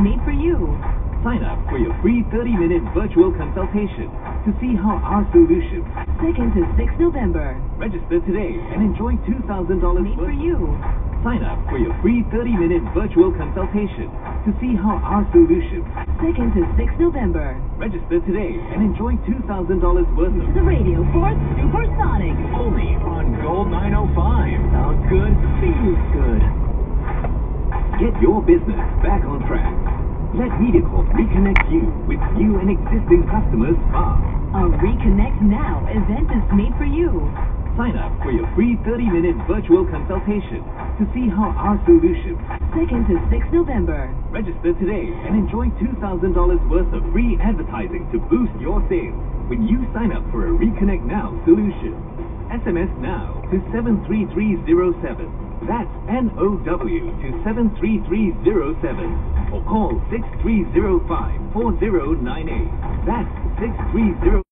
made for you. Sign up for your free 30-minute virtual consultation to see how our solution. 2nd to 6th November. Register today and enjoy $2,000 Made for you. Sign up for your free 30-minute virtual consultation to see how our solution. 2nd to 6th November. Register today and enjoy $2,000 worth of The radio for Supersonic. Only on Gold 905. Sounds good, feels good. Get your business back on track. Let MediaCorp reconnect you with new and existing customers fast. A Reconnect Now event is made for you. Sign up for your free 30-minute virtual consultation to see how our solution... 2nd to 6th November. Register today and enjoy $2,000 worth of free advertising to boost your sales when you sign up for a Reconnect Now solution. SMS now to 73307. That's N-O-W to 73307. Or call 6305 4098. That's 630.